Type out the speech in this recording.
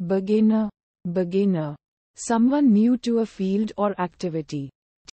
Beginner. Beginner. Someone new to a field or activity.